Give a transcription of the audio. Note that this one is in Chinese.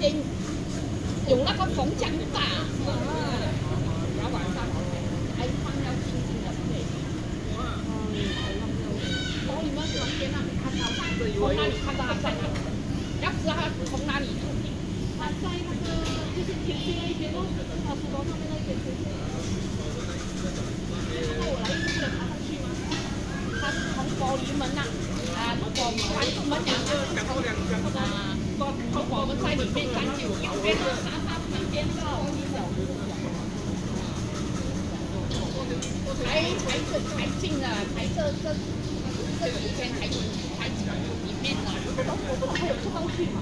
边有那个风这样大，然后晚上还放要清净的水。从你们旁边那里看到，从那里看到他在哪？要知道他从哪里出的。他在那个就是天津那边哦，他书包上面那边天津。那我来一个爬上去吗？他是从玻璃门那啊，如果关门两个啊，从我们在里面站久，右边的沙发旁边的还还是还进了，才这这这几天才才里面了，我不知道还有这东西吗？